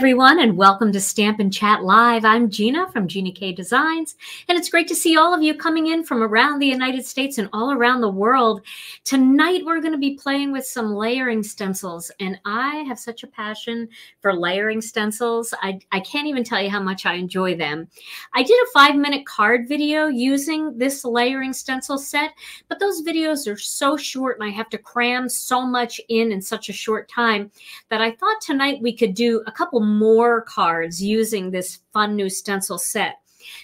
everyone, and welcome to Stamp and Chat Live. I'm Gina from Gina K Designs, and it's great to see all of you coming in from around the United States and all around the world. Tonight, we're going to be playing with some layering stencils, and I have such a passion for layering stencils. I, I can't even tell you how much I enjoy them. I did a five minute card video using this layering stencil set, but those videos are so short, and I have to cram so much in in such a short time that I thought tonight we could do a couple more cards using this fun new stencil set.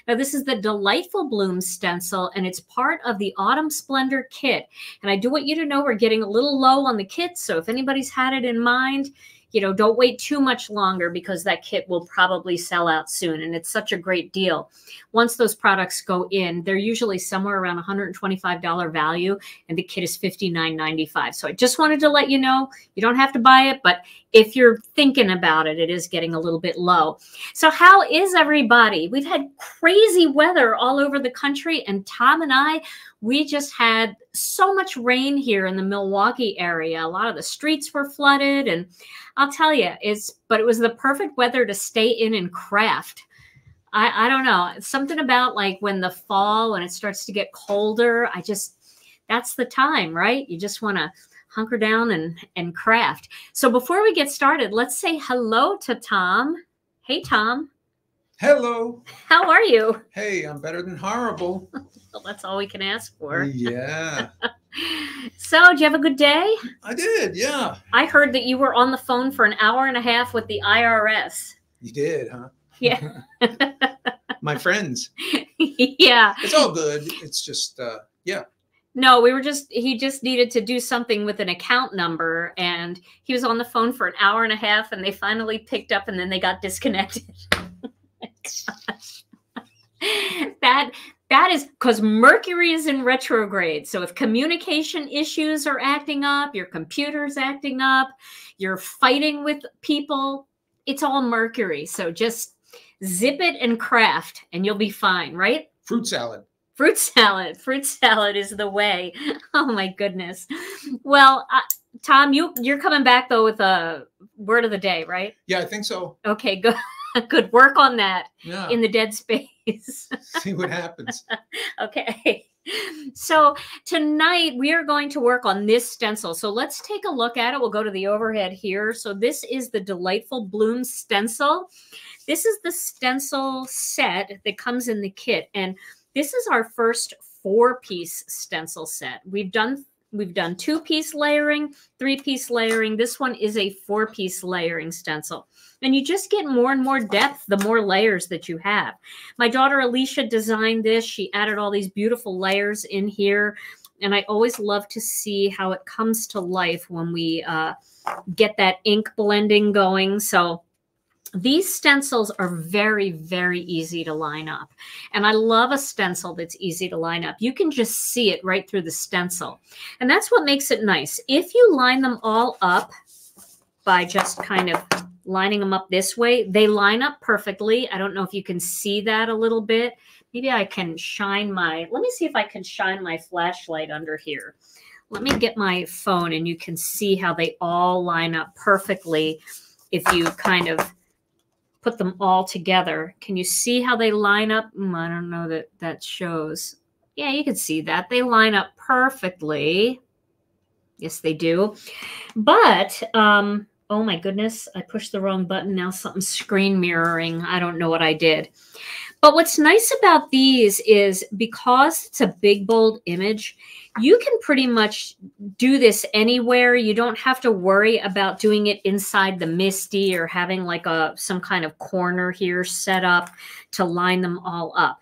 Now, this is the Delightful Bloom stencil, and it's part of the Autumn Splendor kit. And I do want you to know we're getting a little low on the kit, so if anybody's had it in mind, you know, don't wait too much longer because that kit will probably sell out soon. And it's such a great deal. Once those products go in, they're usually somewhere around $125 value, and the kit is $59.95. So I just wanted to let you know you don't have to buy it, but if you're thinking about it, it is getting a little bit low. So, how is everybody? We've had crazy weather all over the country, and Tom and I, we just had so much rain here in the Milwaukee area. A lot of the streets were flooded, and I'll tell you, it's but it was the perfect weather to stay in and craft. I, I don't know. Something about like when the fall, when it starts to get colder, I just that's the time, right? You just want to hunker down and and craft. So before we get started, let's say hello to Tom. Hey Tom. Hello. How are you? Hey, I'm better than horrible. that's all we can ask for. Yeah. so, did you have a good day? I did, yeah. I heard that you were on the phone for an hour and a half with the IRS. You did, huh? Yeah. My friends. yeah. It's all good. It's just uh yeah. No, we were just, he just needed to do something with an account number and he was on the phone for an hour and a half and they finally picked up and then they got disconnected. that that is because Mercury is in retrograde. So if communication issues are acting up, your computer's acting up, you're fighting with people, it's all Mercury. So just zip it and craft and you'll be fine, right? Fruit salad. Fruit salad. Fruit salad is the way. Oh my goodness. Well uh, tom you you're coming back though with a word of the day right? Yeah i think so. Okay good good work on that yeah. in the dead space. See what happens. Okay. So tonight we are going to work on this stencil. So let's take a look at it. We'll go to the overhead here. So this is the delightful bloom stencil. This is the stencil set that comes in the kit. And this is our first four piece stencil set. We've done we've done two piece layering, three piece layering. This one is a four piece layering stencil. And you just get more and more depth the more layers that you have. My daughter Alicia designed this. She added all these beautiful layers in here. And I always love to see how it comes to life when we uh, get that ink blending going. So these stencils are very, very easy to line up. And I love a stencil that's easy to line up. You can just see it right through the stencil. And that's what makes it nice. If you line them all up by just kind of lining them up this way, they line up perfectly. I don't know if you can see that a little bit. Maybe I can shine my, let me see if I can shine my flashlight under here. Let me get my phone and you can see how they all line up perfectly if you kind of put them all together. Can you see how they line up? Mm, I don't know that that shows. Yeah, you can see that. They line up perfectly. Yes, they do. But, um, oh my goodness, I pushed the wrong button. Now something's screen mirroring. I don't know what I did. But what's nice about these is because it's a big, bold image, you can pretty much do this anywhere. You don't have to worry about doing it inside the MISTI or having like a some kind of corner here set up to line them all up.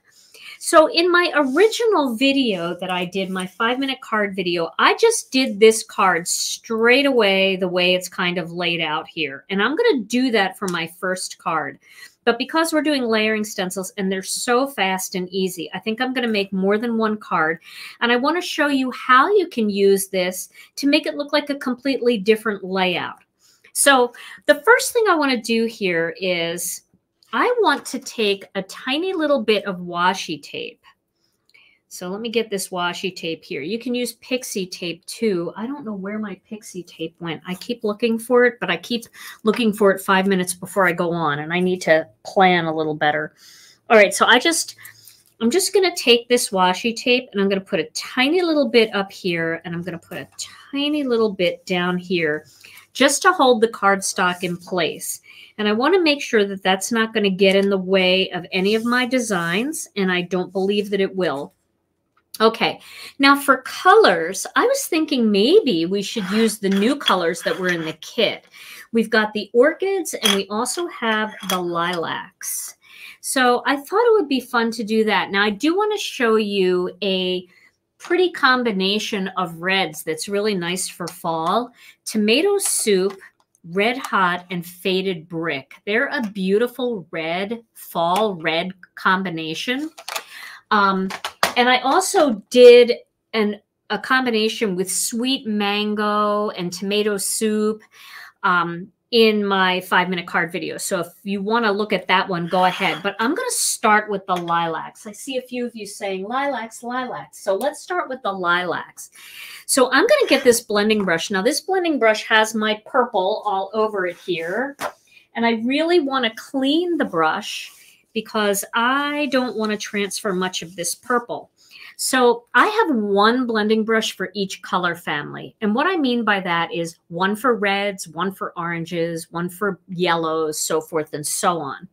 So in my original video that I did, my five minute card video, I just did this card straight away the way it's kind of laid out here. And I'm going to do that for my first card. But because we're doing layering stencils and they're so fast and easy, I think I'm going to make more than one card. And I want to show you how you can use this to make it look like a completely different layout. So the first thing I want to do here is I want to take a tiny little bit of washi tape. So let me get this washi tape here. You can use pixie tape too. I don't know where my pixie tape went. I keep looking for it, but I keep looking for it five minutes before I go on and I need to plan a little better. All right, so I just, I'm just going to take this washi tape and I'm going to put a tiny little bit up here and I'm going to put a tiny little bit down here just to hold the cardstock in place. And I want to make sure that that's not going to get in the way of any of my designs, and I don't believe that it will. Okay, now for colors, I was thinking maybe we should use the new colors that were in the kit. We've got the orchids and we also have the lilacs. So I thought it would be fun to do that. Now I do want to show you a pretty combination of reds that's really nice for fall. Tomato soup, red hot, and faded brick. They're a beautiful red, fall red combination. Um, and I also did an a combination with sweet mango and tomato soup um, in my five minute card video. So if you want to look at that one, go ahead. But I'm going to start with the lilacs. I see a few of you saying lilacs, lilacs. So let's start with the lilacs. So I'm going to get this blending brush. Now this blending brush has my purple all over it here. And I really want to clean the brush because I don't want to transfer much of this purple. So I have one blending brush for each color family. And what I mean by that is one for reds, one for oranges, one for yellows, so forth and so on.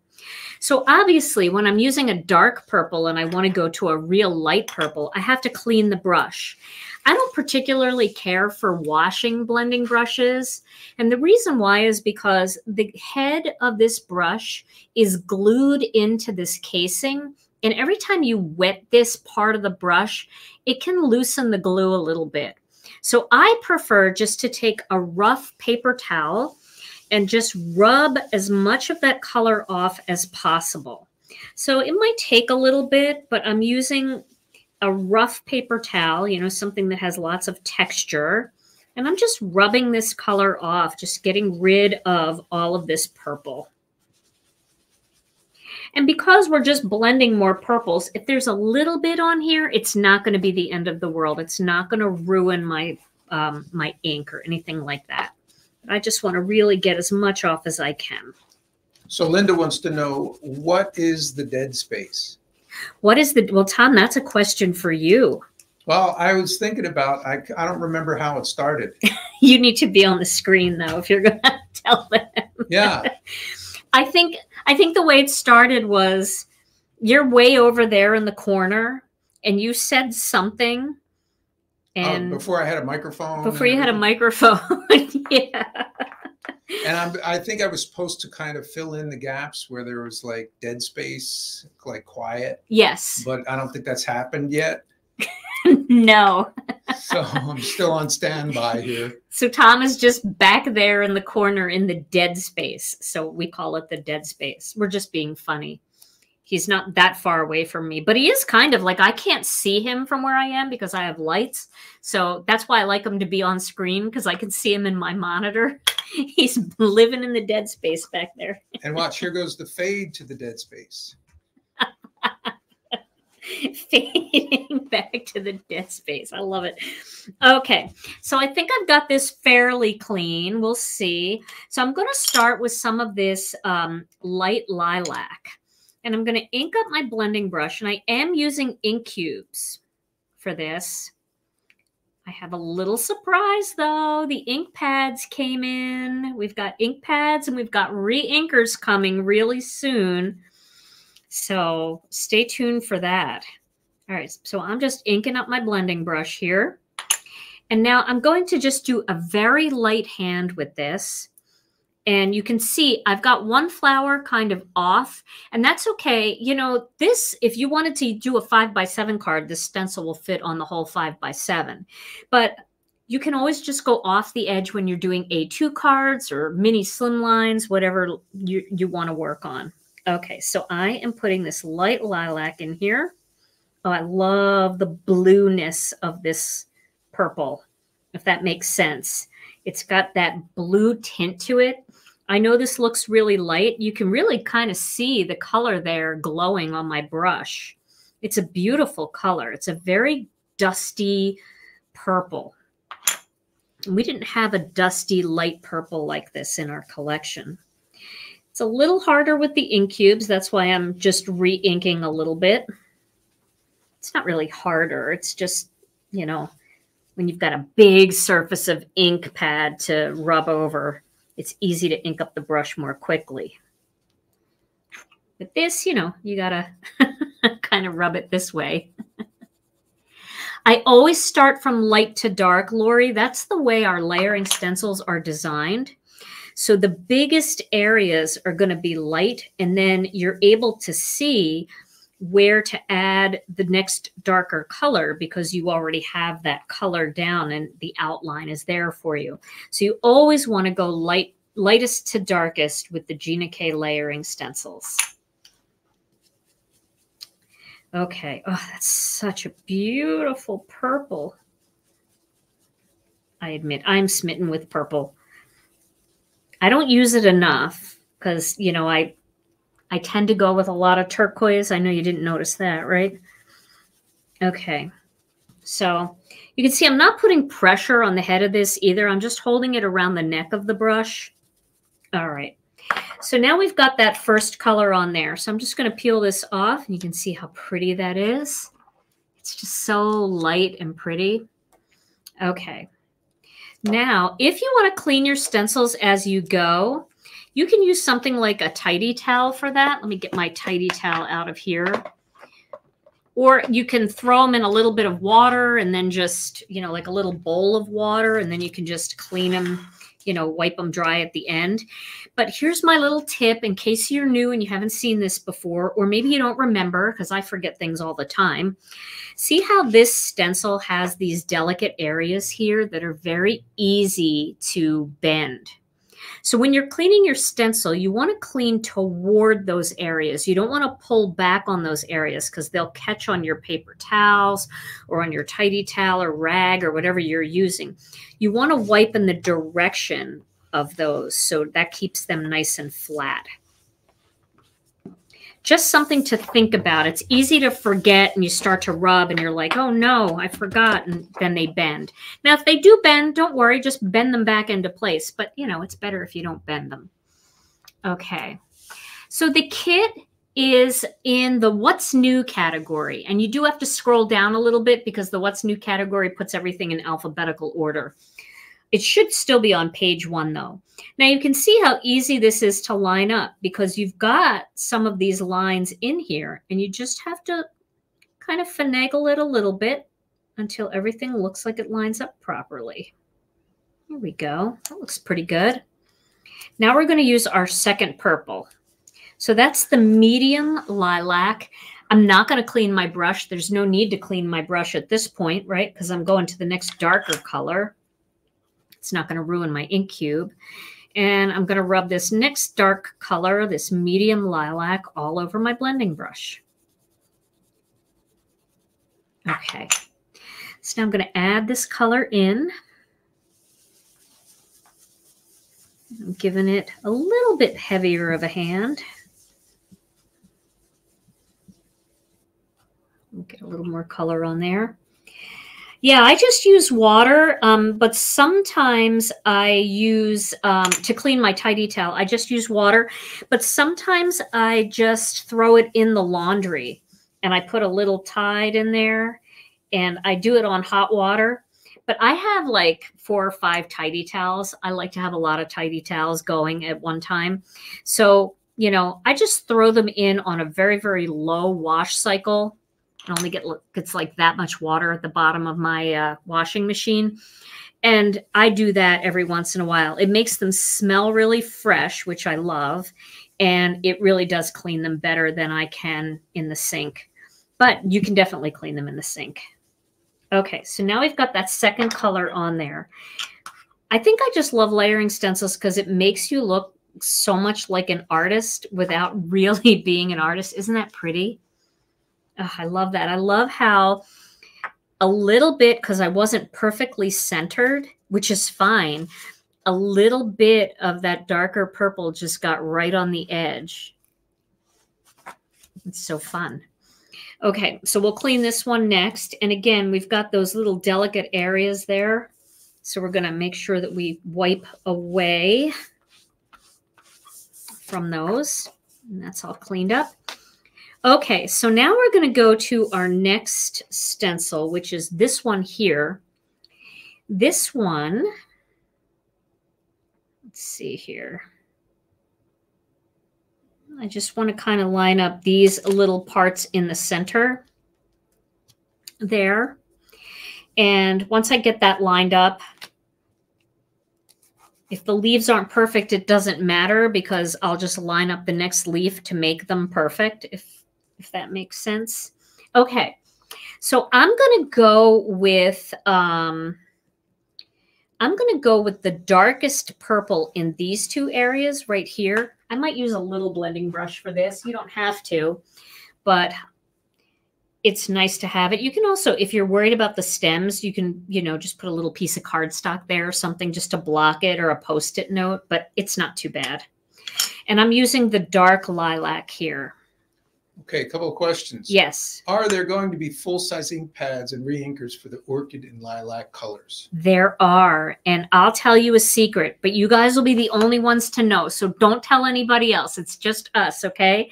So obviously when I'm using a dark purple and I want to go to a real light purple, I have to clean the brush. I don't particularly care for washing blending brushes. And the reason why is because the head of this brush is glued into this casing. And every time you wet this part of the brush, it can loosen the glue a little bit. So I prefer just to take a rough paper towel and just rub as much of that color off as possible. So it might take a little bit, but I'm using a rough paper towel, you know, something that has lots of texture. And I'm just rubbing this color off, just getting rid of all of this purple. And because we're just blending more purples, if there's a little bit on here, it's not going to be the end of the world. It's not going to ruin my um, my ink or anything like that. But I just want to really get as much off as I can. So Linda wants to know what is the dead space? What is the well, Tom? That's a question for you. Well, I was thinking about. I I don't remember how it started. you need to be on the screen though if you're going to tell them. Yeah. I think I think the way it started was you're way over there in the corner and you said something Oh, and before I had a microphone. before you had a microphone. yeah. And I'm, I think I was supposed to kind of fill in the gaps where there was like dead space, like quiet, Yes. but I don't think that's happened yet. no. So I'm still on standby here. So Tom is just back there in the corner in the dead space. So we call it the dead space. We're just being funny. He's not that far away from me, but he is kind of like I can't see him from where I am because I have lights. So that's why I like him to be on screen because I can see him in my monitor. He's living in the dead space back there. And watch, here goes the fade to the dead space. fading back to the dead space. I love it. Okay, so I think I've got this fairly clean. We'll see. So I'm going to start with some of this um, light lilac. And I'm going to ink up my blending brush. And I am using ink cubes for this. I have a little surprise though. The ink pads came in. We've got ink pads and we've got re-inkers coming really soon. So stay tuned for that. All right, so I'm just inking up my blending brush here. And now I'm going to just do a very light hand with this. And you can see I've got one flower kind of off, and that's okay. You know, this, if you wanted to do a five by seven card, this stencil will fit on the whole five by seven. But you can always just go off the edge when you're doing A2 cards or mini slim lines, whatever you, you want to work on. Okay, so I am putting this light lilac in here. Oh, I love the blueness of this purple, if that makes sense. It's got that blue tint to it. I know this looks really light. You can really kind of see the color there glowing on my brush. It's a beautiful color. It's a very dusty purple. We didn't have a dusty light purple like this in our collection. It's a little harder with the ink cubes. That's why I'm just re-inking a little bit. It's not really harder. It's just, you know, when you've got a big surface of ink pad to rub over, it's easy to ink up the brush more quickly. But this, you know, you gotta kind of rub it this way. I always start from light to dark, Lori. That's the way our layering stencils are designed. So the biggest areas are going to be light, and then you're able to see where to add the next darker color because you already have that color down and the outline is there for you. So you always want to go light lightest to darkest with the Gina K layering stencils. Okay. Oh, that's such a beautiful purple. I admit I'm smitten with purple. I don't use it enough because, you know, I I tend to go with a lot of turquoise. I know you didn't notice that, right? Okay. So you can see I'm not putting pressure on the head of this either. I'm just holding it around the neck of the brush. All right. So now we've got that first color on there. So I'm just going to peel this off and you can see how pretty that is. It's just so light and pretty. Okay. Now, if you want to clean your stencils as you go, you can use something like a tidy towel for that. Let me get my tidy towel out of here. Or you can throw them in a little bit of water and then just, you know, like a little bowl of water, and then you can just clean them you know, wipe them dry at the end. But here's my little tip in case you're new and you haven't seen this before, or maybe you don't remember because I forget things all the time. See how this stencil has these delicate areas here that are very easy to bend. So when you're cleaning your stencil, you want to clean toward those areas. You don't want to pull back on those areas because they'll catch on your paper towels or on your tidy towel or rag or whatever you're using. You want to wipe in the direction of those so that keeps them nice and flat just something to think about. It's easy to forget and you start to rub and you're like, oh no, I forgot. And then they bend. Now, if they do bend, don't worry, just bend them back into place. But you know, it's better if you don't bend them. Okay. So the kit is in the what's new category. And you do have to scroll down a little bit because the what's new category puts everything in alphabetical order. It should still be on page one though. Now you can see how easy this is to line up because you've got some of these lines in here and you just have to kind of finagle it a little bit until everything looks like it lines up properly. Here we go. That looks pretty good. Now we're going to use our second purple. So that's the medium lilac. I'm not going to clean my brush. There's no need to clean my brush at this point, right? Because I'm going to the next darker color. It's not going to ruin my ink cube. And I'm going to rub this next dark color, this medium lilac, all over my blending brush. Okay. So now I'm going to add this color in. I'm giving it a little bit heavier of a hand. Get a little more color on there. Yeah, I just use water, um, but sometimes I use um, to clean my tidy towel. I just use water, but sometimes I just throw it in the laundry and I put a little Tide in there and I do it on hot water. But I have like four or five tidy towels. I like to have a lot of tidy towels going at one time. So, you know, I just throw them in on a very, very low wash cycle I only get gets like that much water at the bottom of my uh, washing machine. And I do that every once in a while. It makes them smell really fresh, which I love. And it really does clean them better than I can in the sink. But you can definitely clean them in the sink. Okay, so now we've got that second color on there. I think I just love layering stencils because it makes you look so much like an artist without really being an artist. Isn't that pretty? Oh, I love that. I love how a little bit, because I wasn't perfectly centered, which is fine, a little bit of that darker purple just got right on the edge. It's so fun. Okay, so we'll clean this one next. And again, we've got those little delicate areas there. So we're going to make sure that we wipe away from those. And that's all cleaned up. Okay, so now we're going to go to our next stencil, which is this one here. This one, let's see here. I just want to kind of line up these little parts in the center there. And once I get that lined up, if the leaves aren't perfect, it doesn't matter because I'll just line up the next leaf to make them perfect, if, if that makes sense. Okay, so I'm going to go with, um, I'm going to go with the darkest purple in these two areas right here. I might use a little blending brush for this. You don't have to, but it's nice to have it. You can also, if you're worried about the stems, you can, you know, just put a little piece of cardstock there or something just to block it or a post-it note, but it's not too bad. And I'm using the dark lilac here. Okay, a couple of questions. Yes. Are there going to be full-size ink pads and re-inkers for the orchid and lilac colors? There are. And I'll tell you a secret, but you guys will be the only ones to know. So don't tell anybody else. It's just us, okay?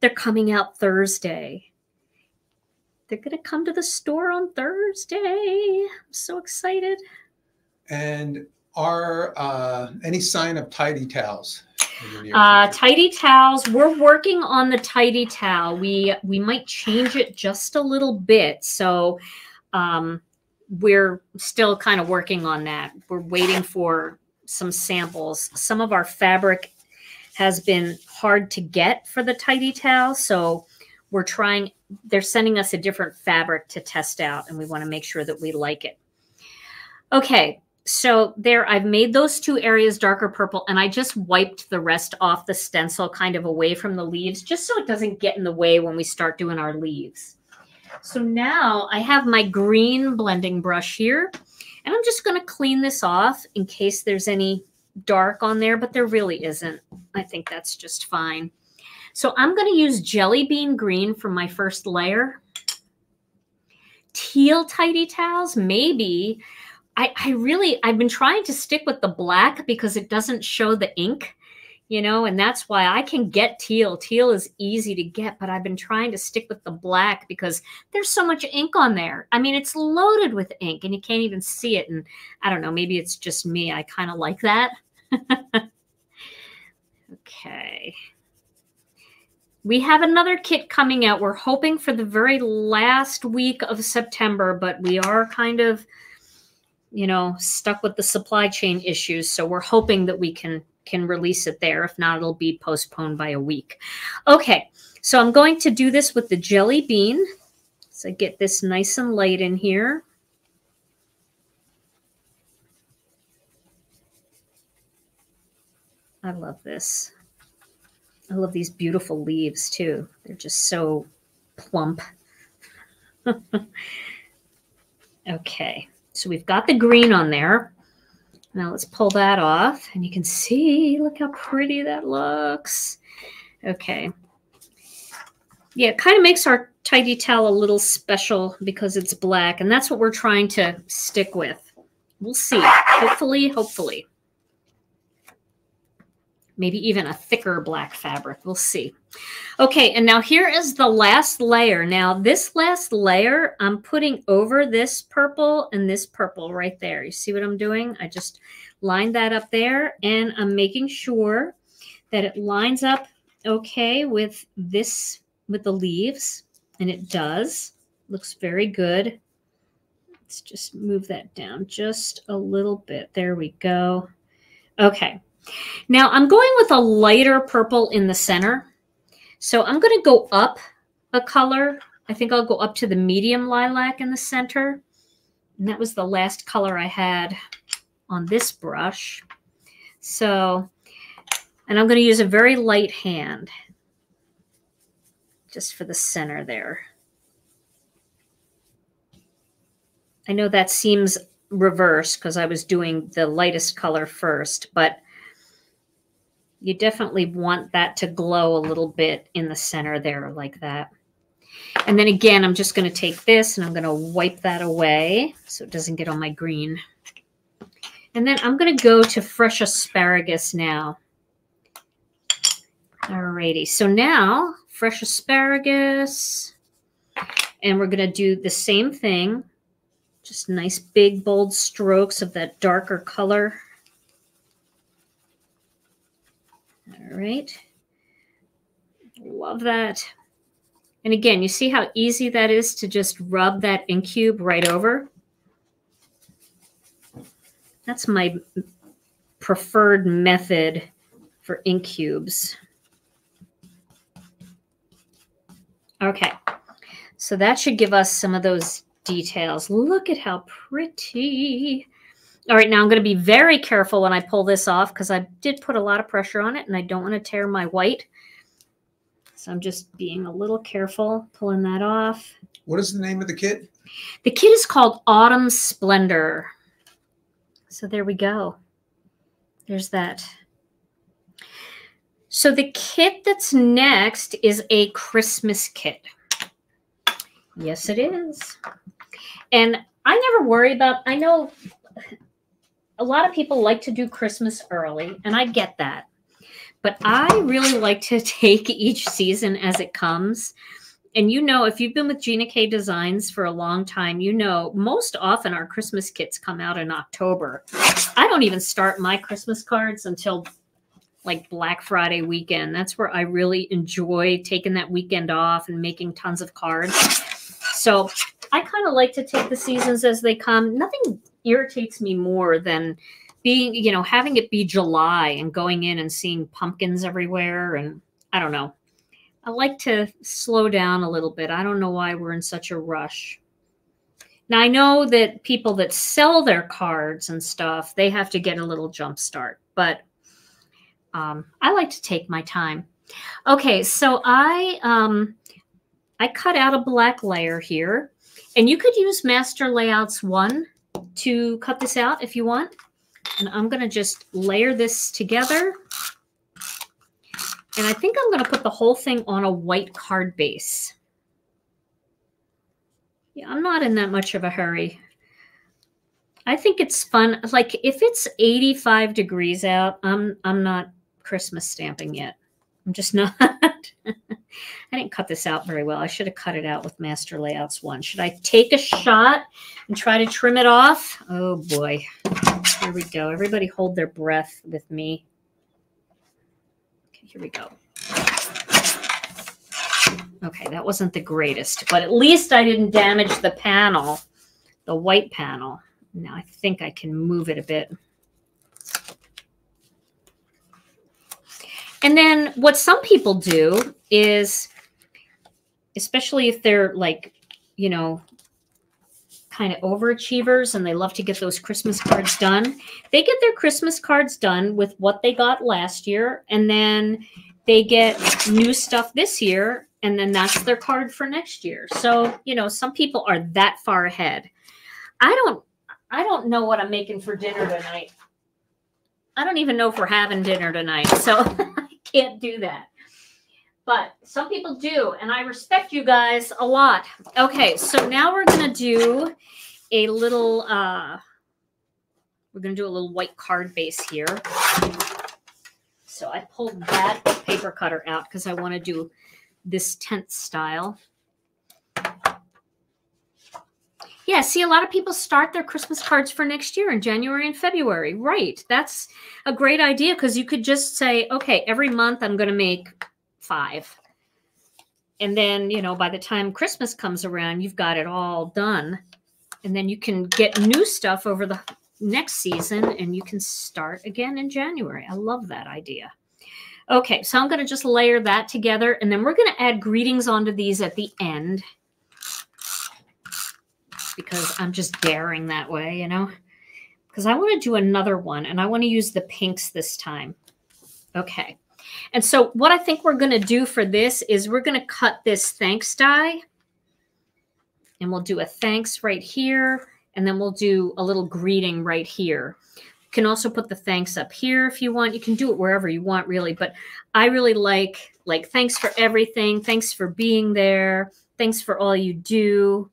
They're coming out Thursday. They're going to come to the store on Thursday. I'm so excited. And are uh, any sign of tidy towels? Uh, tidy towels. We're working on the tidy towel. We we might change it just a little bit. So um, we're still kind of working on that. We're waiting for some samples. Some of our fabric has been hard to get for the tidy towel. So we're trying, they're sending us a different fabric to test out and we want to make sure that we like it. Okay, so there I've made those two areas darker purple and I just wiped the rest off the stencil kind of away from the leaves just so it doesn't get in the way when we start doing our leaves. So now I have my green blending brush here and I'm just going to clean this off in case there's any dark on there, but there really isn't. I think that's just fine. So I'm going to use Jelly Bean Green for my first layer. Teal Tidy Towels, maybe I, I really I've been trying to stick with the black because it doesn't show the ink, you know, and that's why I can get teal. Teal is easy to get, but I've been trying to stick with the black because there's so much ink on there. I mean, it's loaded with ink and you can't even see it. And I don't know, maybe it's just me. I kind of like that. okay. We have another kit coming out. We're hoping for the very last week of September, but we are kind of you know, stuck with the supply chain issues. So we're hoping that we can can release it there. If not, it'll be postponed by a week. Okay, so I'm going to do this with the jelly bean. So get this nice and light in here. I love this. I love these beautiful leaves too. They're just so plump. okay. So we've got the green on there. Now let's pull that off and you can see, look how pretty that looks. Okay. Yeah, it kind of makes our tidy towel a little special because it's black and that's what we're trying to stick with. We'll see. Hopefully, hopefully maybe even a thicker black fabric. We'll see. Okay, and now here is the last layer. Now this last layer, I'm putting over this purple and this purple right there. You see what I'm doing? I just lined that up there and I'm making sure that it lines up okay with this, with the leaves. And it does. Looks very good. Let's just move that down just a little bit. There we go. Okay. Now I'm going with a lighter purple in the center. So I'm going to go up a color. I think I'll go up to the medium lilac in the center. And that was the last color I had on this brush. So, and I'm going to use a very light hand just for the center there. I know that seems reverse because I was doing the lightest color first, but you definitely want that to glow a little bit in the center there like that. And then again, I'm just going to take this and I'm going to wipe that away so it doesn't get on my green. And then I'm going to go to fresh asparagus now. Alrighty, so now fresh asparagus. And we're going to do the same thing. Just nice big bold strokes of that darker color. Right. Love that. And again, you see how easy that is to just rub that ink cube right over? That's my preferred method for ink cubes. Okay, so that should give us some of those details. Look at how pretty. All right, now I'm going to be very careful when I pull this off because I did put a lot of pressure on it and I don't want to tear my white. So I'm just being a little careful pulling that off. What is the name of the kit? The kit is called Autumn Splendor. So there we go. There's that. So the kit that's next is a Christmas kit. Yes, it is. And I never worry about, I know a lot of people like to do Christmas early, and I get that. But I really like to take each season as it comes. And you know, if you've been with Gina K Designs for a long time, you know most often our Christmas kits come out in October. I don't even start my Christmas cards until like Black Friday weekend. That's where I really enjoy taking that weekend off and making tons of cards. So I kind of like to take the seasons as they come. Nothing irritates me more than being, you know, having it be July and going in and seeing pumpkins everywhere. And I don't know. I like to slow down a little bit. I don't know why we're in such a rush. Now, I know that people that sell their cards and stuff, they have to get a little jump start, but um, I like to take my time. Okay, so I um, I cut out a black layer here, and you could use Master Layouts 1 to cut this out if you want. And I'm going to just layer this together. And I think I'm going to put the whole thing on a white card base. Yeah, I'm not in that much of a hurry. I think it's fun. Like if it's 85 degrees out, I'm I'm not Christmas stamping yet. I'm just not. I didn't cut this out very well. I should have cut it out with Master Layouts 1. Should I take a shot and try to trim it off? Oh boy. Here we go. Everybody hold their breath with me. Okay, here we go. Okay, that wasn't the greatest, but at least I didn't damage the panel, the white panel. Now I think I can move it a bit. And then what some people do is, especially if they're like, you know, kind of overachievers and they love to get those Christmas cards done, they get their Christmas cards done with what they got last year. And then they get new stuff this year. And then that's their card for next year. So, you know, some people are that far ahead. I don't I don't know what I'm making for dinner tonight. I don't even know if we're having dinner tonight. So can't do that. But some people do, and I respect you guys a lot. Okay, so now we're going to do a little, uh, we're going to do a little white card base here. So I pulled that paper cutter out because I want to do this tent style. Yeah, see, a lot of people start their Christmas cards for next year in January and February. Right. That's a great idea because you could just say, okay, every month I'm going to make five. And then, you know, by the time Christmas comes around, you've got it all done. And then you can get new stuff over the next season and you can start again in January. I love that idea. Okay, so I'm going to just layer that together and then we're going to add greetings onto these at the end because I'm just daring that way, you know? Because I want to do another one and I want to use the pinks this time. Okay. And so what I think we're going to do for this is we're going to cut this thanks die and we'll do a thanks right here and then we'll do a little greeting right here. You can also put the thanks up here if you want. You can do it wherever you want, really. But I really like like thanks for everything. Thanks for being there. Thanks for all you do.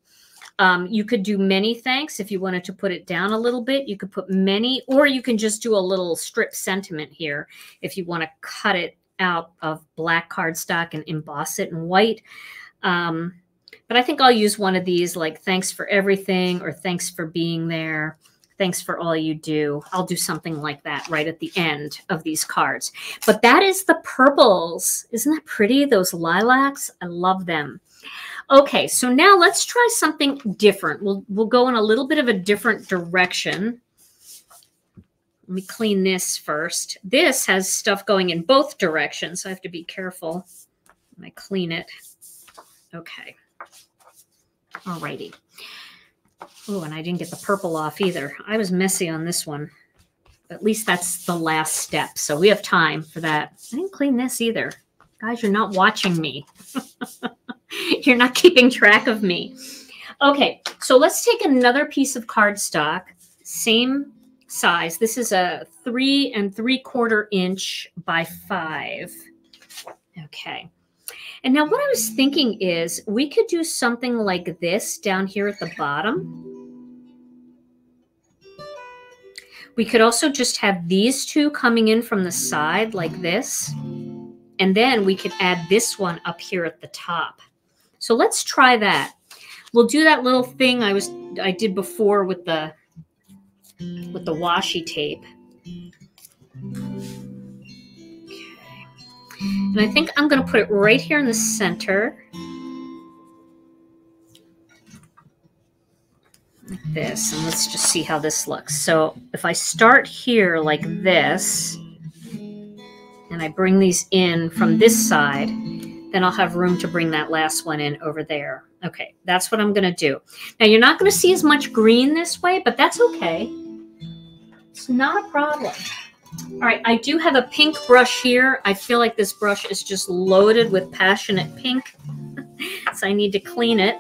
Um, you could do many thanks if you wanted to put it down a little bit. You could put many, or you can just do a little strip sentiment here if you want to cut it out of black cardstock and emboss it in white. Um, but I think I'll use one of these like thanks for everything or thanks for being there. Thanks for all you do. I'll do something like that right at the end of these cards. But that is the purples. Isn't that pretty? Those lilacs. I love them. Okay, so now let's try something different. We'll, we'll go in a little bit of a different direction. Let me clean this first. This has stuff going in both directions, so I have to be careful when I clean it. Okay. All righty. Oh, and I didn't get the purple off either. I was messy on this one. At least that's the last step. So we have time for that. I didn't clean this either. Guys, you're not watching me. you're not keeping track of me. Okay, so let's take another piece of cardstock, same size. This is a three and three quarter inch by five. Okay. And now what I was thinking is we could do something like this down here at the bottom. We could also just have these two coming in from the side like this. And then we could add this one up here at the top. So let's try that. We'll do that little thing I was I did before with the with the washi tape. Okay. And I think I'm going to put it right here in the center. Like this. And let's just see how this looks. So if I start here like this, and I bring these in from this side, then I'll have room to bring that last one in over there. Okay, that's what I'm going to do. Now, you're not going to see as much green this way, but that's okay. It's not a problem. All right, I do have a pink brush here. I feel like this brush is just loaded with passionate pink, so I need to clean it.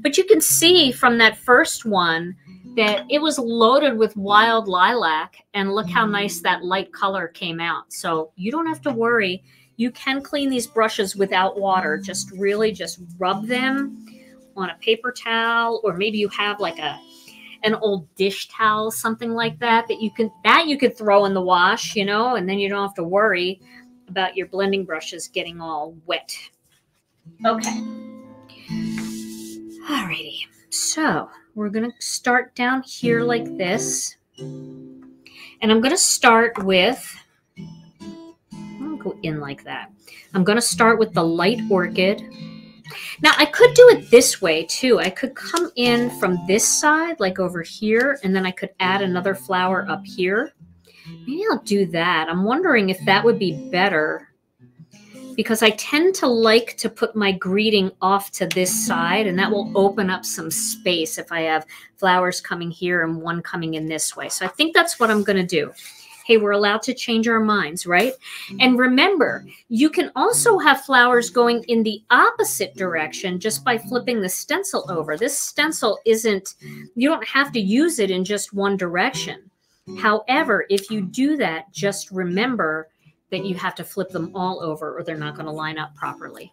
But you can see from that first one that it was loaded with wild lilac, and look how nice that light color came out. So you don't have to worry. You can clean these brushes without water. Just really just rub them on a paper towel, or maybe you have like a an old dish towel, something like that, that you can that you could throw in the wash, you know, and then you don't have to worry about your blending brushes getting all wet. Okay. Alrighty. So we're gonna start down here like this. And I'm gonna start with go in like that. I'm gonna start with the light orchid now I could do it this way too. I could come in from this side, like over here, and then I could add another flower up here. Maybe I'll do that. I'm wondering if that would be better because I tend to like to put my greeting off to this side and that will open up some space if I have flowers coming here and one coming in this way. So I think that's what I'm going to do hey, we're allowed to change our minds, right? Mm-hmm. And remember, you can also have flowers going in the opposite direction just by flipping the stencil over. This stencil isn't, you don't have to use it in just one direction. However, if you do that, just remember that you have to flip them all over or they're not going to line up properly.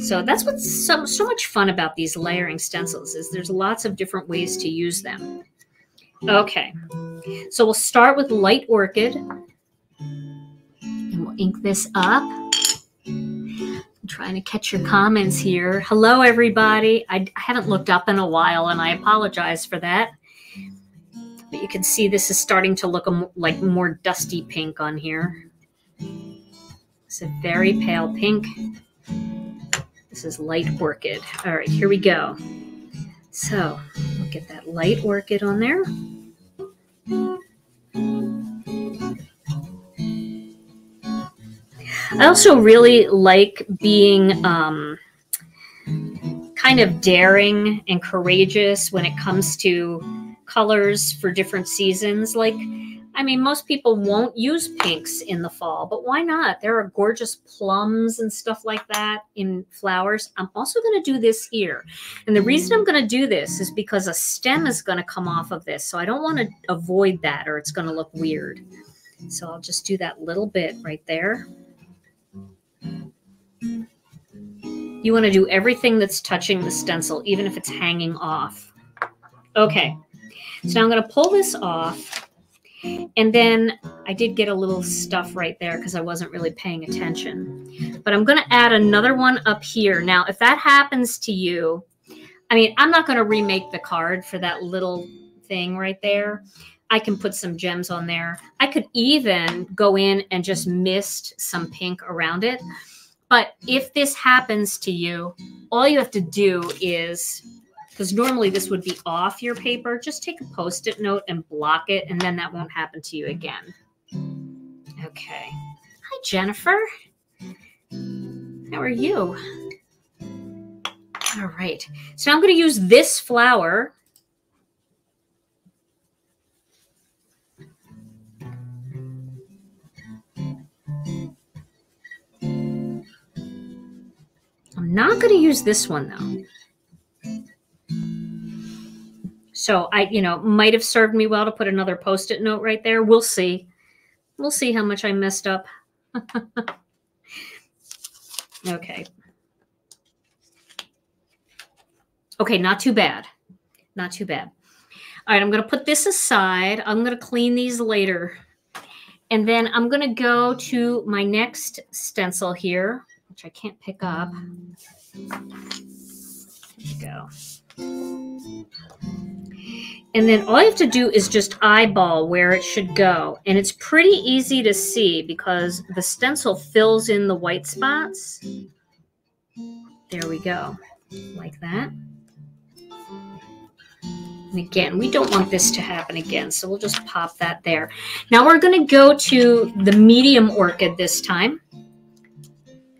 So that's what's so, so much fun about these layering stencils is there's lots of different ways to use them. Okay, so we'll start with light orchid. And we'll ink this up. I'm trying to catch your comments here. Hello, everybody. I, I haven't looked up in a while, and I apologize for that. But you can see this is starting to look like more dusty pink on here. It's a very pale pink. This is light orchid. All right, here we go. So get that light orchid on there. I also really like being um, kind of daring and courageous when it comes to colors for different seasons. Like, I mean, most people won't use pinks in the fall, but why not? There are gorgeous plums and stuff like that in flowers. I'm also going to do this here. And the reason I'm mm. going to do this is because a stem is going to come off of this. So I don't want to avoid that or it's going to look weird. So I'll just do that little bit right there. You want to do everything that's touching the stencil, even if it's hanging off. Okay, so now I'm going to pull this off. And then I did get a little stuff right there because I wasn't really paying attention. But I'm going to add another one up here. Now, if that happens to you, I mean, I'm not going to remake the card for that little thing right there. I can put some gems on there. I could even go in and just mist some pink around it. But if this happens to you, all you have to do is, because normally this would be off your paper, just take a post-it note and block it, and then that won't happen to you again. Okay. Hi, Jennifer. How are you? All right. So I'm going to use this flower I'm not going to use this one though. So I, you know, might have served me well to put another post-it note right there. We'll see. We'll see how much I messed up. okay. Okay, not too bad. Not too bad. All right, I'm going to put this aside. I'm going to clean these later. And then I'm going to go to my next stencil here, which I can't pick up. There you go. And then all you have to do is just eyeball where it should go. And it's pretty easy to see because the stencil fills in the white spots. There we go, like that. And again, we don't want this to happen again, so we'll just pop that there. Now we're going to go to the medium orchid this time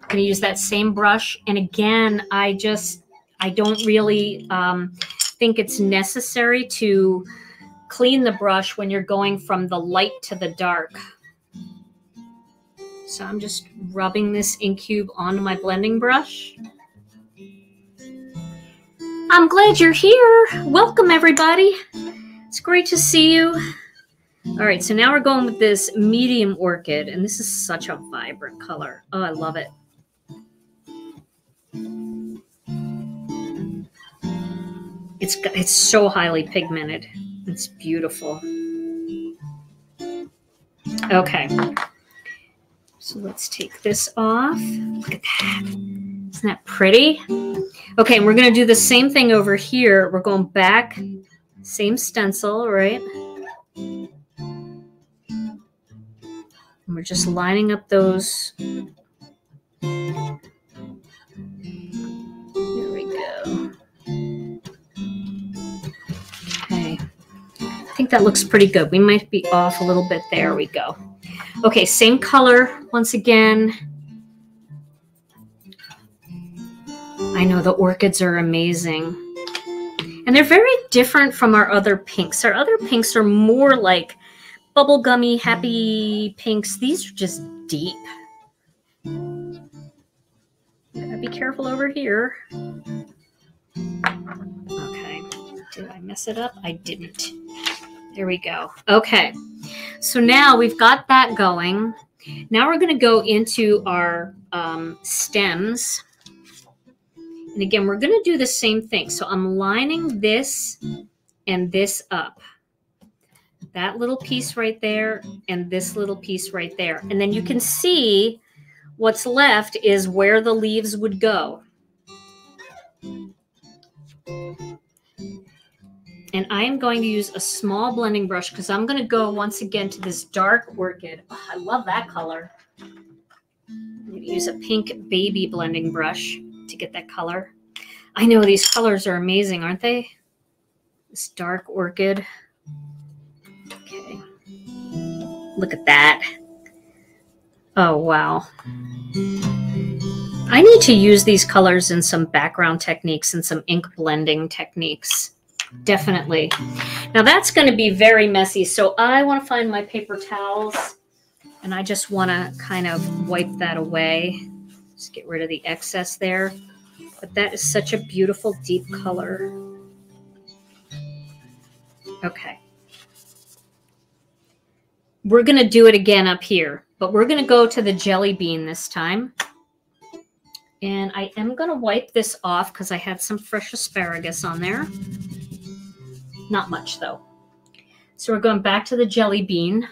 I'm to use that same brush. And again, I just, I don't really um, think it's necessary to clean the brush when you're going from the light to the dark. So I'm just rubbing this ink cube onto my blending brush. I'm glad you're here. Welcome, everybody. It's great to see you. All right, so now we're going with this medium orchid, and this is such a vibrant color. Oh, I love it. It's it's so highly pigmented. It's beautiful. Okay. So let's take this off. Look at that. Isn't that pretty? Okay, we're going to do the same thing over here. We're going back, same stencil, right? And we're just lining up those think that looks pretty good. We might be off a little bit. There we go. Okay, same color once again. I know the orchids are amazing. And they're very different from our other pinks. Our other pinks are more like bubblegummy, happy pinks. These are just deep. Gotta be careful over here. Okay, did I mess it up? I didn't. There we go. Okay. So now we've got that going. Now we're going to go into our um, stems. And again, we're going to do the same thing. So I'm lining this and this up. That little piece right there and this little piece right there. And then you can see what's left is where the leaves would go. And I am going to use a small blending brush because I'm going to go once again to this dark orchid. Oh, I love that color. I'm going to use a pink baby blending brush to get that color. I know these colors are amazing, aren't they? This dark orchid. Okay. Look at that. Oh, wow. I need to use these colors in some background techniques and some ink blending techniques. Definitely. Now that's going to be very messy. So I want to find my paper towels and I just want to kind of wipe that away. Just get rid of the excess there. But that is such a beautiful deep color. Okay. We're going to do it again up here, but we're going to go to the jelly bean this time. And I am going to wipe this off because I had some fresh asparagus on there. Not much though. So we're going back to the jelly bean.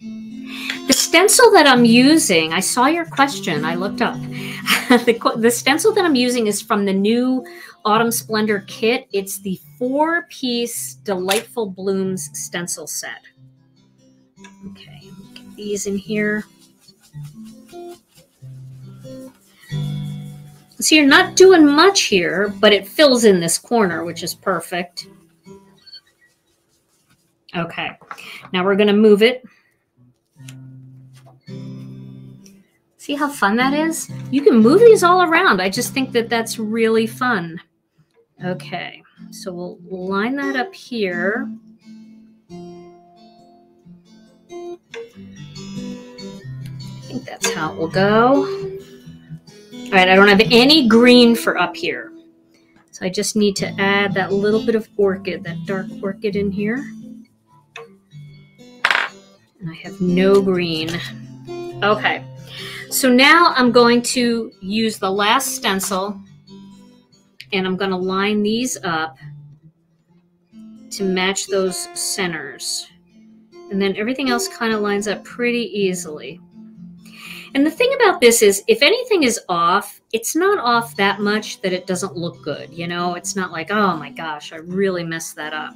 The stencil that I'm using, I saw your question. I looked up. the, the stencil that I'm using is from the new Autumn Splendor kit. It's the four piece Delightful Blooms stencil set. Okay, get these in here. So you're not doing much here, but it fills in this corner, which is perfect. Okay, now we're going to move it. See how fun that is? You can move these all around. I just think that that's really fun. Okay, so we'll line that up here. I think that's how it will go. All right, I don't have any green for up here. So I just need to add that little bit of orchid, that dark orchid in here. And I have no green. Okay, so now I'm going to use the last stencil and I'm going to line these up to match those centers. And then everything else kind of lines up pretty easily. And the thing about this is, if anything is off, it's not off that much that it doesn't look good. You know, it's not like, oh my gosh, I really messed that up.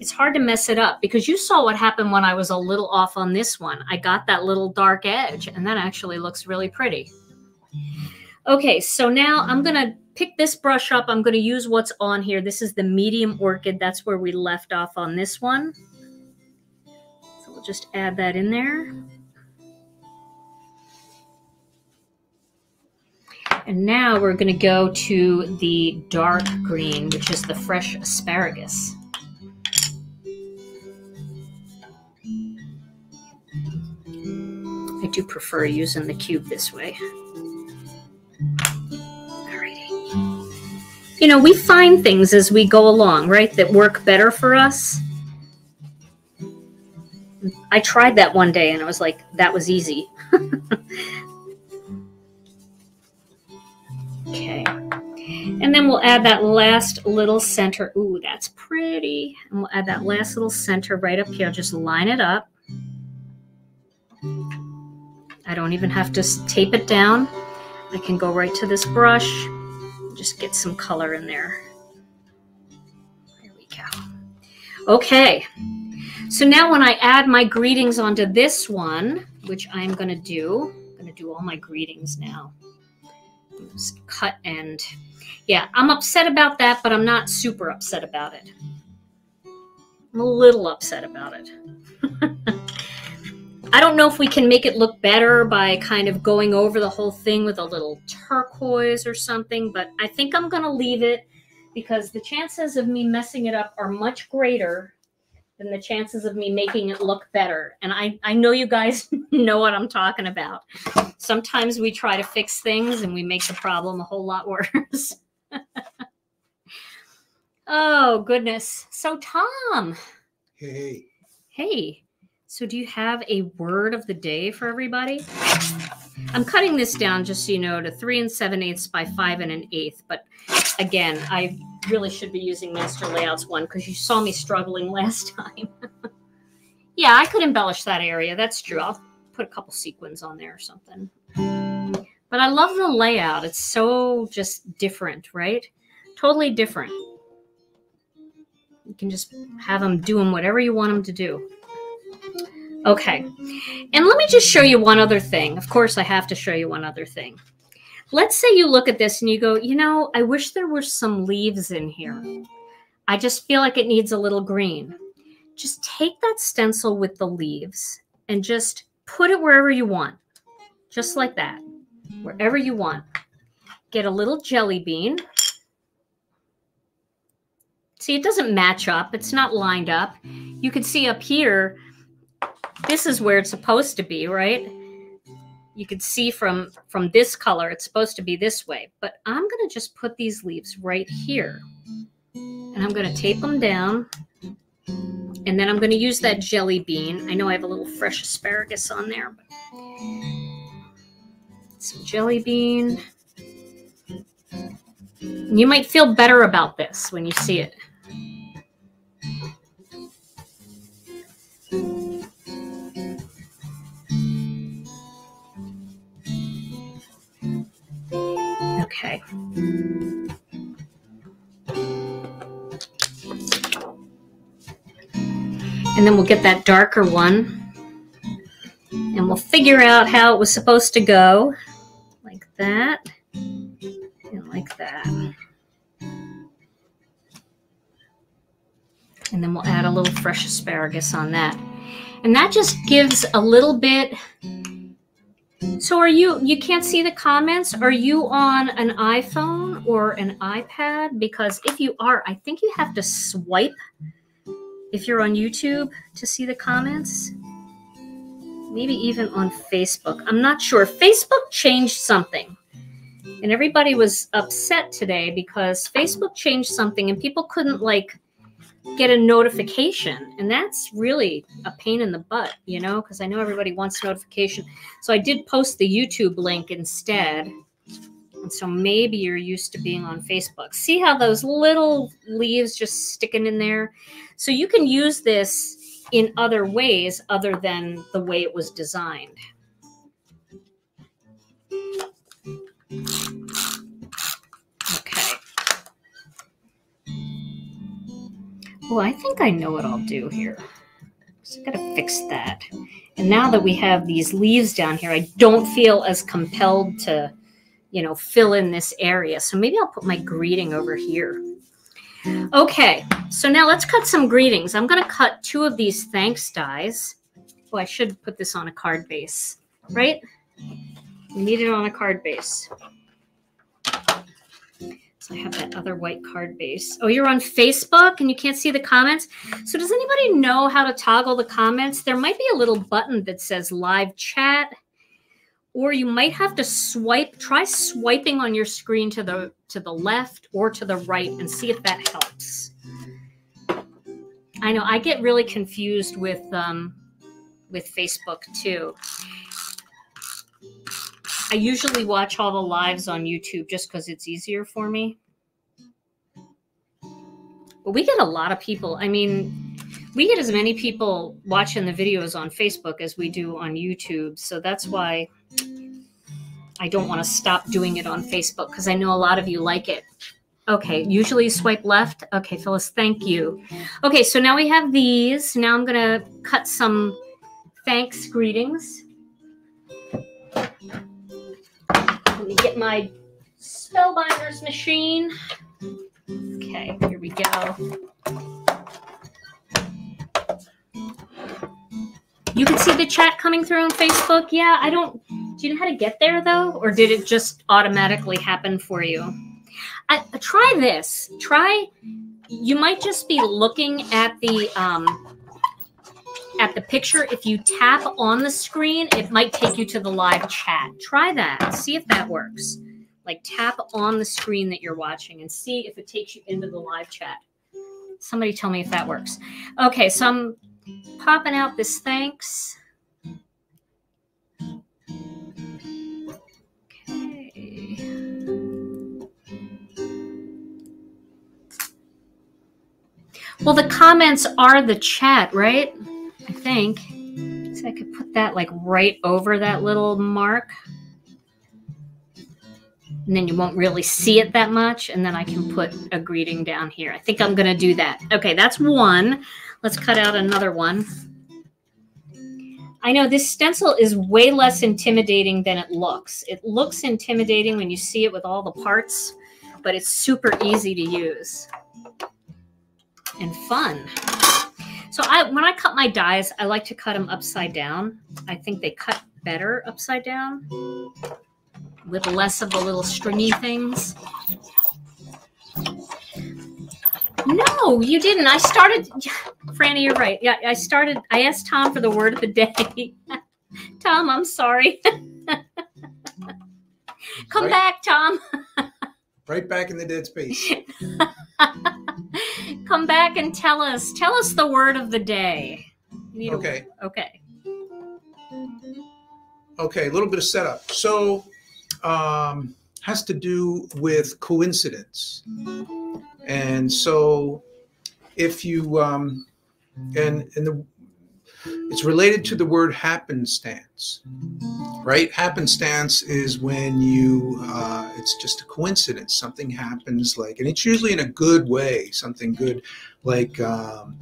It's hard to mess it up because you saw what happened when I was a little off on this one. I got that little dark edge, and that actually looks really pretty. Okay, so now I'm going to pick this brush up. I'm going to use what's on here. This is the medium orchid. That's where we left off on this one. So we'll just add that in there. And now we're going to go to the dark green, which is the fresh asparagus. I do prefer using the cube this way. Alrighty. You know, we find things as we go along, right, that work better for us. I tried that one day and I was like, that was easy. Okay. And then we'll add that last little center. Ooh, that's pretty. And we'll add that last little center right up here. Just line it up. I don't even have to tape it down. I can go right to this brush. Just get some color in there. There we go. Okay. So now when I add my greetings onto this one, which I'm going to do, I'm going to do all my greetings now cut end. Yeah, I'm upset about that, but I'm not super upset about it. I'm a little upset about it. I don't know if we can make it look better by kind of going over the whole thing with a little turquoise or something, but I think I'm going to leave it because the chances of me messing it up are much greater than the chances of me making it look better. And I, I know you guys know what I'm talking about. Sometimes we try to fix things and we make the problem a whole lot worse. oh, goodness. So, Tom. Hey. Hey. So, do you have a word of the day for everybody? I'm cutting this down just so you know to three and seven eighths by five and an eighth. But again, I really should be using Master Layouts one because you saw me struggling last time. yeah, I could embellish that area. That's true. I'll put a couple sequins on there or something. But I love the layout. It's so just different, right? Totally different. You can just have them do them whatever you want them to do. Okay. And let me just show you one other thing. Of course, I have to show you one other thing. Let's say you look at this and you go, you know, I wish there were some leaves in here. I just feel like it needs a little green. Just take that stencil with the leaves and just put it wherever you want. Just like that. Wherever you want. Get a little jelly bean. See, it doesn't match up. It's not lined up. You can see up here, this is where it's supposed to be, right? You can see from, from this color, it's supposed to be this way. But I'm going to just put these leaves right here. And I'm going to tape them down. And then I'm going to use that jelly bean. I know I have a little fresh asparagus on there. But some jelly bean. You might feel better about this when you see it. Okay. And then we'll get that darker one. And we'll figure out how it was supposed to go. Like that. And like that. And then we'll add a little fresh asparagus on that. And that just gives a little bit. So are you, you can't see the comments. Are you on an iPhone or an iPad? Because if you are, I think you have to swipe if you're on YouTube to see the comments, maybe even on Facebook. I'm not sure. Facebook changed something. And everybody was upset today because Facebook changed something and people couldn't like get a mm-hmm. notification. And that's really a pain in the butt, you know, because I know everybody wants notification. So I did post the YouTube link instead. And so maybe you're used to being on Facebook. See how those little leaves just sticking in there? So you can use this in other ways other than the way it was designed. Well, I think I know what I'll do here. So I gotta fix that. And now that we have these leaves down here, I don't feel as compelled to you know, fill in this area. So maybe I'll put my greeting over here. Okay, so now let's cut some greetings. I'm going to cut two of these thanks dies. Oh, I should put this on a card base, right? We need it on a card base. So I have that other white card base. Oh, you're on Facebook and you can't see the comments? So does anybody know how to toggle the comments? There might be a little button that says live chat or you might have to swipe try swiping on your screen to the to the left or to the right and see if that helps i know i get really confused with um with facebook too i usually watch all the lives on youtube just because it's easier for me but we get a lot of people i mean we get as many people watching the videos on facebook as we do on youtube so that's why I don't want to stop doing it on Facebook because I know a lot of you like it. Okay, usually swipe left. Okay, Phyllis, thank you. Okay, so now we have these. Now I'm going to cut some thanks greetings. Let me get my spellbinders machine. Okay, here we go. You can see the chat coming through on Facebook. Yeah, I don't do you know how to get there though, or did it just automatically happen for you? I, try this. Try. You might just be looking at the um, at the picture. If you tap on the screen, it might take you to the live chat. Try that. See if that works. Like tap on the screen that you're watching and see if it takes you into the live chat. Somebody tell me if that works. Okay, so I'm popping out this thanks. Okay. Well, the comments are the chat, right? Think. So I could put that like right over that little mark. And then you won't really see it that much. And then I can put a greeting down here. I think I'm going to do that. Okay, that's one. Let's cut out another one. I know this stencil is way less intimidating than it looks. It looks intimidating when you see it with all the parts, but it's super easy to use and fun. So I, when I cut my dies, I like to cut them upside down. I think they cut better upside down with less of the little stringy things. No, you didn't. I started. Franny, you're right. Yeah, I started. I asked Tom for the word of the day. Tom, I'm sorry. Come Right. back, Tom. Right back in the dead space. Come back and tell us. Tell us the word of the day. You need a- Okay. okay. Okay, a little bit of setup. So, um, has to do with coincidence. And so, if you um, and and the it's related to the word happenstance, right? Happenstance is when you uh, it's just a coincidence. Something happens, like, and it's usually in a good way. Something good, like. Um,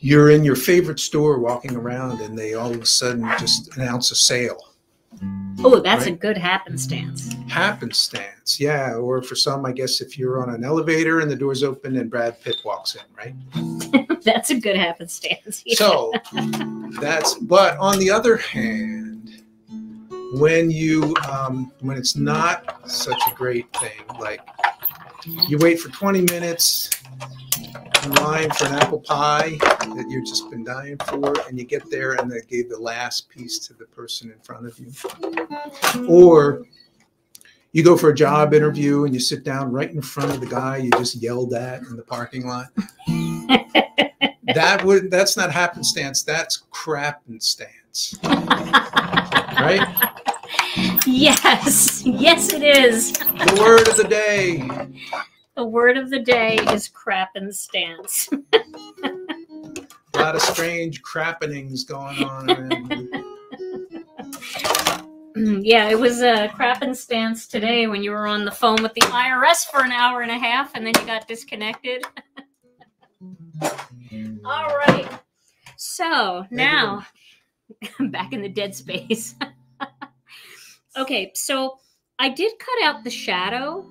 you're in your favorite store walking around and they all of a sudden just announce a sale Oh, that's a good happenstance. happenstance yeah or for some i guess if you're on an elevator and the doors open and brad pitt walks in right that's a good happenstance. Yeah. so that's but on the other hand when you um, when it's not such a great thing like you wait for 20 minutes in line for an apple pie that you've just been dying for and you get there and they gave the last piece to the person in front of you. Or you go for a job interview and you sit down right in front of the guy you just yelled at in the parking lot. That would that's not happenstance that's crappenstance right yes, yes, it is. the word of the day The word of the day is crap and crappenstance. a lot of strange crappenings going on around. Mm, yeah, it was a crap and crappenstance today when you were on the phone with the IRS for an hour and a half and then you got disconnected. All right. So now back in the dead space. okay, so I did cut out the shadow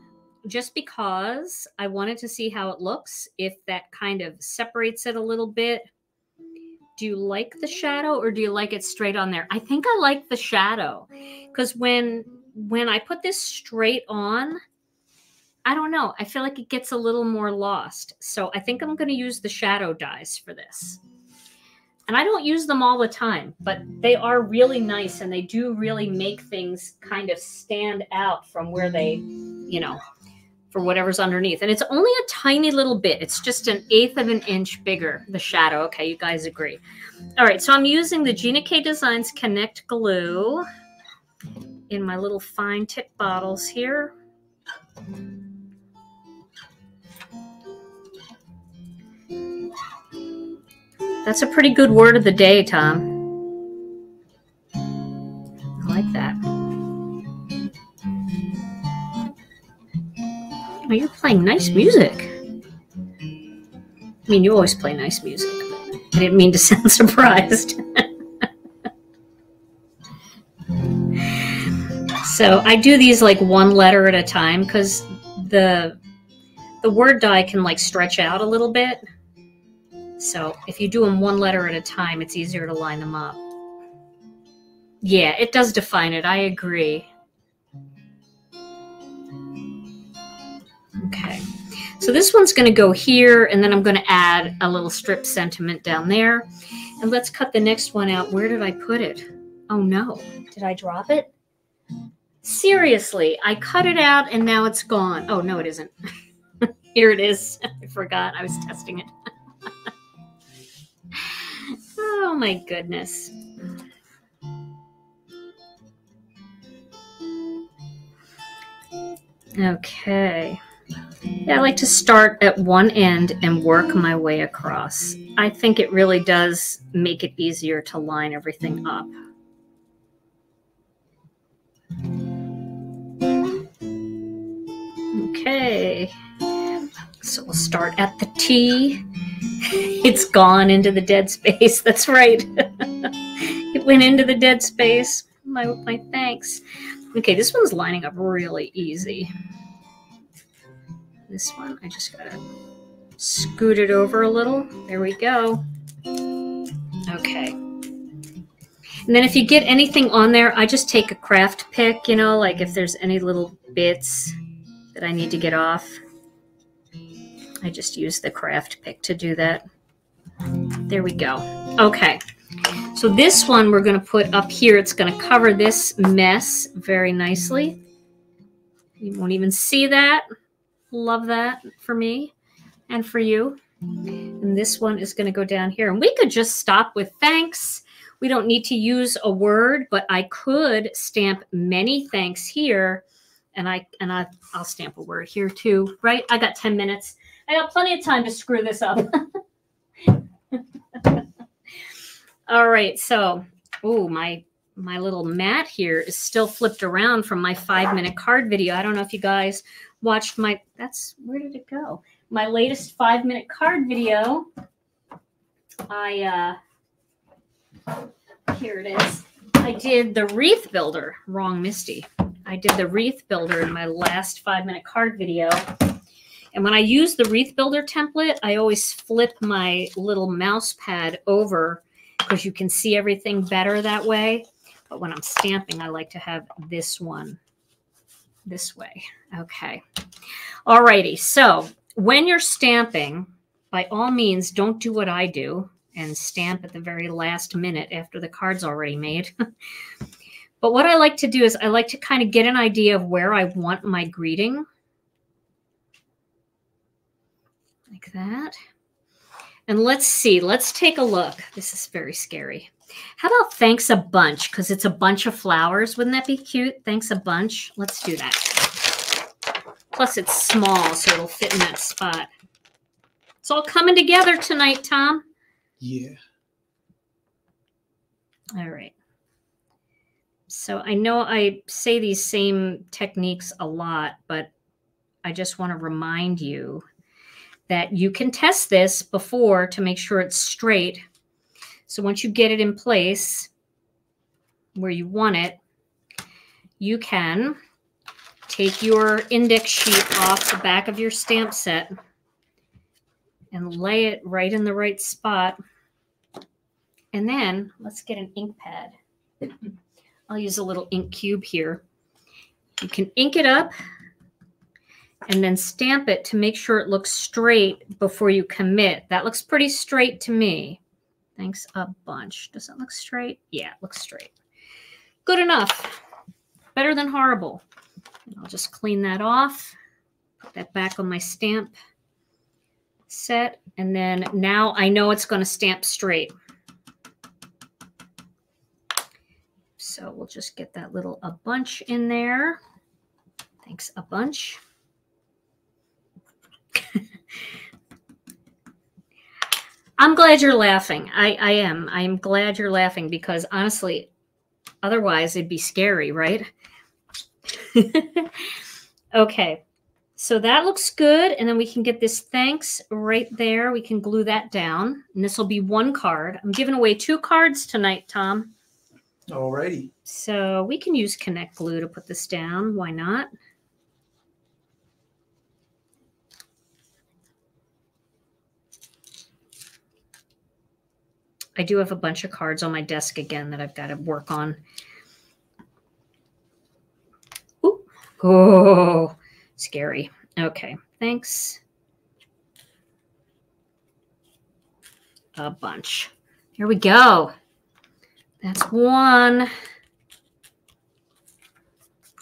just because I wanted to see how it looks, if that kind of separates it a little bit. Do you like the shadow or do you like it straight on there? I think I like the shadow because when when I put this straight on, I don't know. I feel like it gets a little more lost. So I think I'm going to use the shadow dies for this. And I don't use them all the time, but they are really nice and they do really make things kind of stand out from where they, you know, for whatever's underneath. And it's only a tiny little bit. It's just an eighth of an inch bigger, the shadow. Okay, you guys agree. All right, so I'm using the Gina K Designs Connect Glue in my little fine tip bottles here. That's a pretty good word of the day, Tom. I like that. Oh, you're playing nice music. I mean, you always play nice music. I didn't mean to sound surprised. so I do these like one letter at a time because the the word die can like stretch out a little bit. So if you do them one letter at a time, it's easier to line them up. Yeah, it does define it. I agree. Okay. So this one's going to go here, and then I'm going to add a little strip sentiment down there. And let's cut the next one out. Where did I put it? Oh no. Did I drop it? Seriously, I cut it out and now it's gone. Oh no, it isn't. Here it is. I forgot. I was testing it. oh my goodness. Okay. Yeah, I like to start at one end and work my way across. I think it really does make it easier to line everything up. Okay. So we'll start at the T. It's gone into the dead space. That's right. it went into the dead space. My, my thanks. Okay, this one's lining up really easy. This one, I just gotta scoot it over a little. There we go. Okay. And then if you get anything on there, I just take a craft pick, you know, like if there's any little bits that I need to get off. I just used the craft pick to do that. There we go. Okay. So this one we're going to put up here. It's going to cover this mess very nicely. You won't even see that. Love that for me and for you. And this one is going to go down here. And we could just stop with thanks. We don't need to use a word, but I could stamp many thanks here. And I and I, I'll stamp a word here too, right? I got 10 minutes. I got plenty of time to screw this up. All right, so oh my my little mat here is still flipped around from my five minute card video. I don't know if you guys watched my that's where did it go? My latest five minute card video. I uh here it is. I did the wreath builder, wrong Misty. I did the wreath builder in my last five minute card video. And when I use the wreath builder template, I always flip my little mouse pad over because you can see everything better that way. But when I'm stamping, I like to have this one this way. Okay. All righty. So when you're stamping, by all means, don't do what I do and stamp at the very last minute after the card's already made. but what I like to do is I like to kind of get an idea of where I want my greeting. Like that. And let's see, let's take a look. This is very scary. How about thanks a bunch? Because it's a bunch of flowers. Wouldn't that be cute? Thanks a bunch. Let's do that. Plus it's small, so it'll fit in that spot. It's all coming together tonight, Tom. Yeah. All right. So I know I say these same techniques a lot, but I just want to remind you that you can test this before to make sure it's straight. So once you get it in place where you want it, you can take your index sheet off the back of your stamp set and lay it right in the right spot. And then let's get an ink pad. I'll use a little ink cube here. You can ink it up and then stamp it to make sure it looks straight before you commit. That looks pretty straight to me. Thanks a bunch. Does that look straight? Yeah, it looks straight. Good enough. Better than horrible. I'll just clean that off. Put that back on my stamp set. And then now I know it's going to stamp straight. So we'll just get that little a bunch in there. Thanks a bunch. I'm glad you're laughing. I, I am. I'm glad you're laughing because honestly, otherwise it'd be scary, right? okay. So that looks good. And then we can get this thanks right there. We can glue that down. And this will be one card. I'm giving away two cards tonight, Tom. Alrighty. So we can use Connect Glue to put this down. Why not? I do have a bunch of cards on my desk again that I've got to work on. Ooh. Oh, scary. Okay, thanks. A bunch. Here we go. That's one.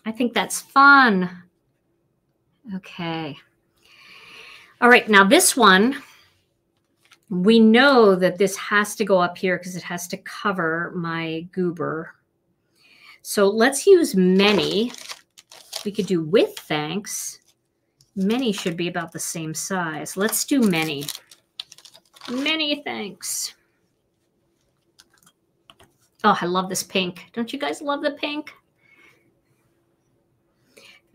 I think that's fun. Okay. All right, now this one we know that this has to go up here because it has to cover my goober. So let's use many. We could do with thanks. Many should be about the same size. Let's do many. Many thanks. Oh, I love this pink. Don't you guys love the pink?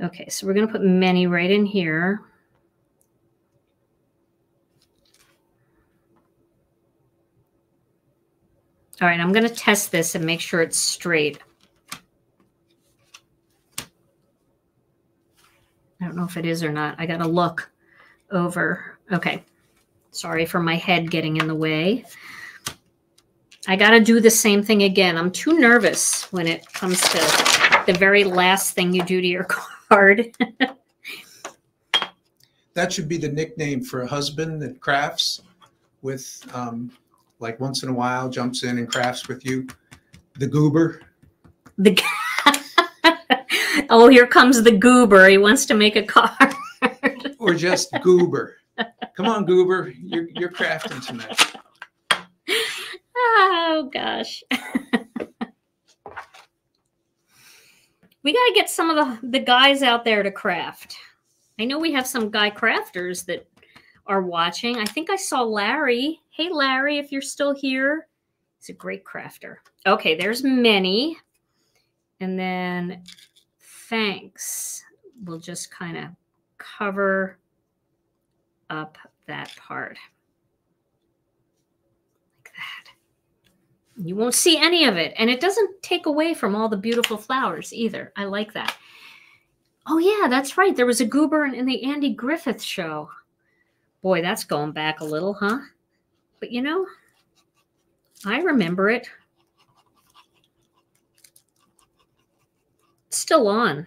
Okay, so we're going to put many right in here. All right, I'm going to test this and make sure it's straight. I don't know if it is or not. I got to look over. Okay. Sorry for my head getting in the way. I got to do the same thing again. I'm too nervous when it comes to the very last thing you do to your card. that should be the nickname for a husband that crafts with, um, like once in a while jumps in and crafts with you. The goober. The oh, here comes the goober. He wants to make a card. or just goober. Come on, goober. You're you're crafting tonight. Oh gosh. we got to get some of the, the guys out there to craft. I know we have some guy crafters that are watching. I think I saw Larry. Hey, Larry, if you're still here, he's a great crafter. Okay, there's many. And then thanks. We'll just kind of cover up that part. Like that. You won't see any of it. And it doesn't take away from all the beautiful flowers either. I like that. Oh, yeah, that's right. There was a goober in, in the Andy Griffith show. Boy, that's going back a little, huh? But you know, I remember it. still on.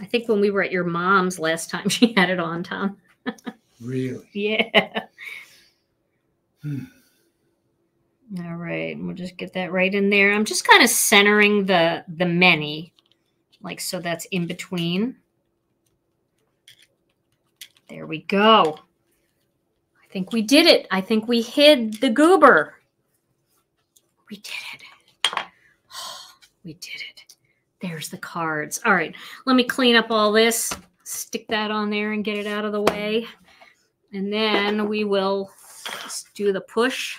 I think when we were at your mom's last time, she had it on, Tom. really? Yeah. Hmm. All right, we'll just get that right in there. I'm just kind of centering the the many, like so that's in between. There we go. I think we did it. I think we hid the goober. We did it. we did it. There's the cards. All right, let me clean up all this, stick that on there and get it out of the way. And then we will do the push.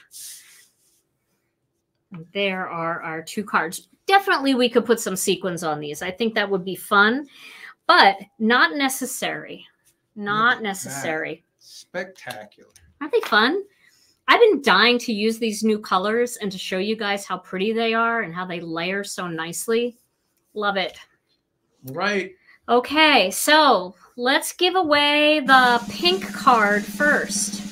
And there are our two cards. Definitely we could put some sequins on these. I think that would be fun, but not necessary. Not necessary. Spectacular. Aren't they fun? I've been dying to use these new colors and to show you guys how pretty they are and how they layer so nicely. Love it. Right. Okay, so let's give away the pink card first.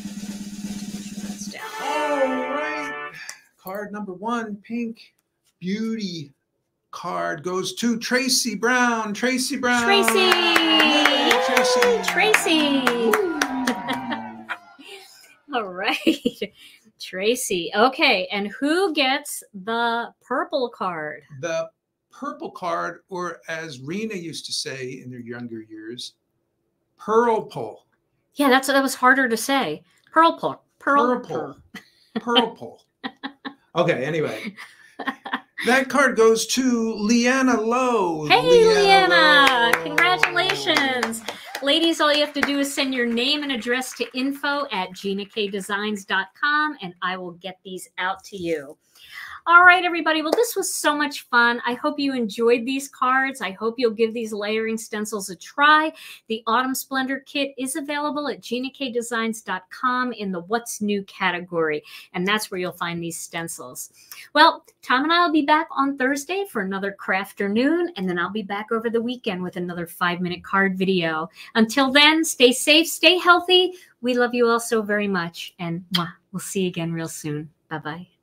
All right. Card number one, pink beauty card goes to Tracie Brown. Tracie Brown. Tracie. Yay, Tracie. Tracie. All right. Tracie. Okay, and who gets the purple card? The purple card, or as Rena used to say in their younger years, pearl pull. Yeah, that's what that was harder to say. Pearl pull. Pearl purple. Pearl pull. Okay, anyway. That card goes to Leeanna Lowe. Hey, Leeanna! Lowe. Congratulations. Ladies, all you have to do is send your name and address to info at ginakdesigns.com and I will get these out to you. All right, everybody. Well, this was so much fun. I hope you enjoyed these cards. I hope you'll give these layering stencils a try. The Autumn Splendor Kit is available at ginakdesigns.com in the What's New category, and that's where you'll find these stencils. Well, Tom and I will be back on Thursday for another crafternoon, and then I'll be back over the weekend with another five-minute card video. Until then, stay safe, stay healthy. We love you all so very much, and mwah, we'll see you again real soon. Bye-bye.